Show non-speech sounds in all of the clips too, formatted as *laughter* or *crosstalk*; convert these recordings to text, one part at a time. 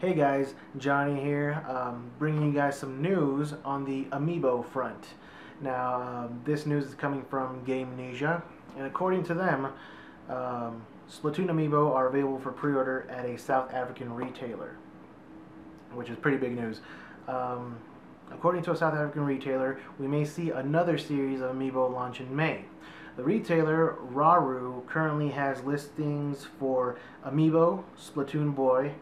Hey guys, Johnny here, um, bringing you guys some news on the Amiibo front. Now, um, this news is coming from Gamnesia, and according to them, um, Splatoon Amiibo are available for pre-order at a South African retailer, which is pretty big news. Um, according to a South African retailer, we may see another series of Amiibo launch in May. The retailer, Raru, currently has listings for Amiibo, Splatoon Boy,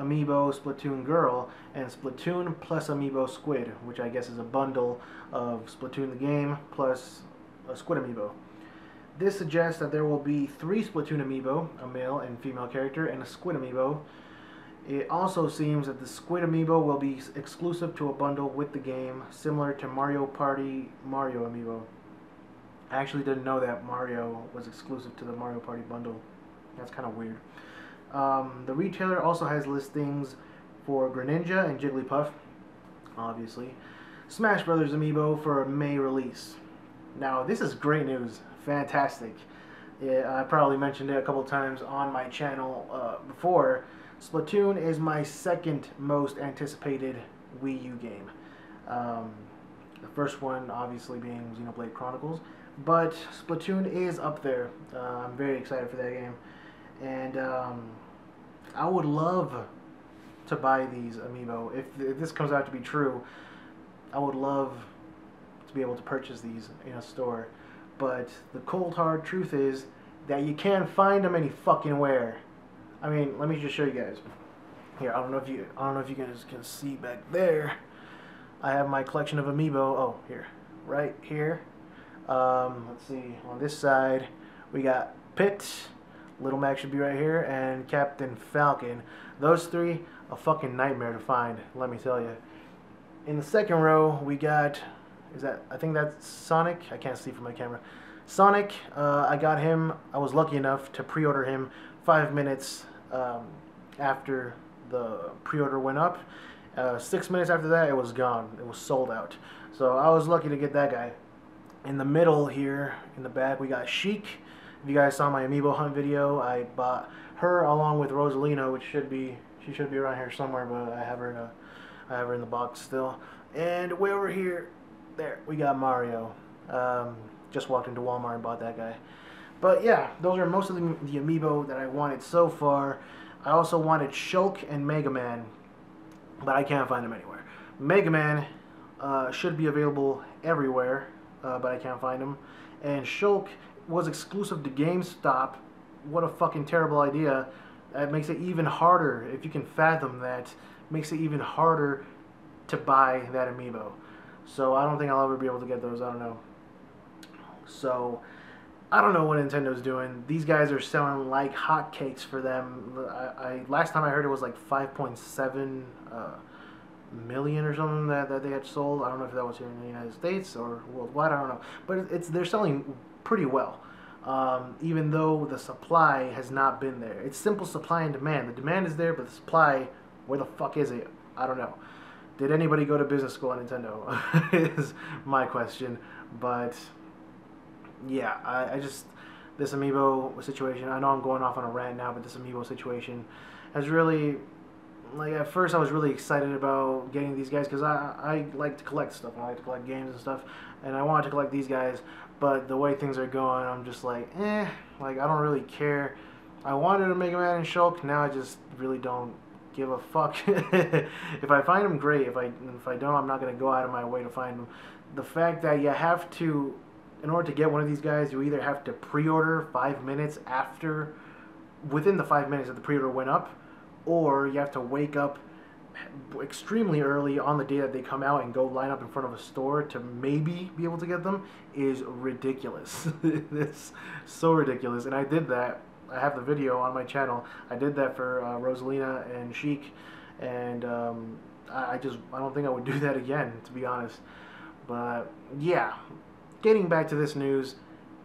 Amiibo Splatoon Girl, and Splatoon plus Amiibo Squid, which I guess is a bundle of Splatoon the game plus a Squid Amiibo. This suggests that there will be three Splatoon Amiibo, a male and female character, and a Squid Amiibo. It also seems that the Squid Amiibo will be exclusive to a bundle with the game, similar to Mario Party Mario Amiibo. I actually didn't know that Mario was exclusive to the Mario Party bundle. That's kind of weird. Um, the retailer also has listings for Greninja and Jigglypuff, obviously. Smash Brothers Amiibo for a May release. Now, this is great news. Fantastic. Yeah, I probably mentioned it a couple times on my channel uh, before. Splatoon is my second most anticipated Wii U game. Um, the first one, obviously, being Xenoblade Chronicles. But Splatoon is up there. Uh, I'm very excited for that game. And um, I would love to buy these amiibo. If, if this comes out to be true, I would love to be able to purchase these in a store. But the cold hard truth is that you can't find them any fucking where. I mean, let me just show you guys. Here, I don't know if you I don't know if you guys can see back there. I have my collection of amiibo. Oh, here. Right here. Um, let's see. On this side, we got Pit, Little Mac should be right here, and Captain Falcon. Those three, a fucking nightmare to find, let me tell you. In the second row, we got, is that, I think that's Sonic. I can't see from my camera. Sonic, uh, I got him, I was lucky enough to pre-order him five minutes um, after the pre-order went up. Uh, six minutes after that, it was gone. It was sold out. So I was lucky to get that guy. In the middle here, in the back, we got Sheik. If you guys saw my amiibo hunt video, I bought her along with Rosalina, which should be she should be around here somewhere, but I have her in a I have her in the box still. And way over here, there we got Mario. Um, just walked into Walmart and bought that guy. But yeah, those are most of the, the amiibo that I wanted so far. I also wanted Shulk and Mega Man, but I can't find them anywhere. Mega Man uh, should be available everywhere, uh, but I can't find them. And Shulk was exclusive to GameStop. What a fucking terrible idea. That makes it even harder, if you can fathom that, makes it even harder to buy that amiibo. So I don't think I'll ever be able to get those, I don't know. So, I don't know what Nintendo's doing. These guys are selling like hotcakes for them. I, I, last time I heard it was like 5.7 uh, million or something that, that they had sold. I don't know if that was here in the United States or worldwide. I don't know, but it's they're selling pretty well. Um, even though the supply has not been there. It's simple supply and demand. The demand is there, but the supply, where the fuck is it? I don't know. Did anybody go to business school at Nintendo? *laughs* is my question. But yeah, I, I just this amiibo situation. I know I'm going off on a rant now, but this amiibo situation has really like at first I was really excited about getting these guys because I, I like to collect stuff. I like to collect games and stuff, and I wanted to collect these guys. But the way things are going, I'm just like, eh, like I don't really care. I wanted to Mega Man and Shulk. Now I just really don't give a fuck. *laughs* if I find them, great. If I if I don't, I'm not gonna go out of my way to find them. The fact that you have to, in order to get one of these guys, you either have to pre-order five minutes after, within the five minutes that the pre-order went up, or you have to wake up extremely early on the day that they come out and go line up in front of a store to maybe be able to get them is ridiculous. *laughs* it's so ridiculous. And I did that. I have the video on my channel. I did that for uh, Rosalina and Sheik, and um, I just I don't think I would *laughs* do that again, to be honest. But yeah, getting back to this news,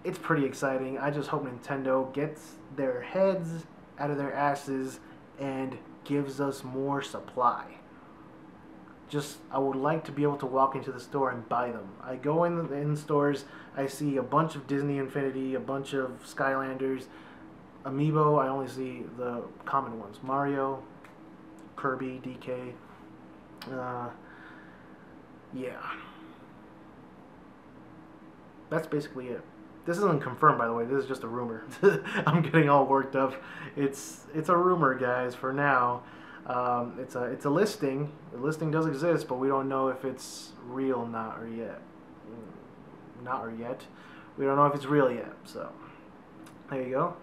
it's pretty exciting. I just hope Nintendo gets their heads out of their asses and gives us more supply. Just, I would like to be able to walk into the store and buy them. I go in in stores, I see a bunch of Disney Infinity, a bunch of Skylanders, Amiibo. I only see the common ones: Mario, Kirby, DK. Uh, yeah. That's basically it. This isn't confirmed, by the way. This is just a rumor. *laughs* I'm getting all worked up. It's it's a rumor, guys. For now, um, it's a it's a listing. The listing does exist, but we don't know if it's real, not or yet, not or yet. We don't know if it's real yet. So there you go.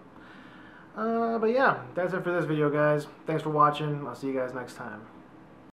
Uh, but yeah, that's it for this video, guys. Thanks for watching. I'll see you guys next time.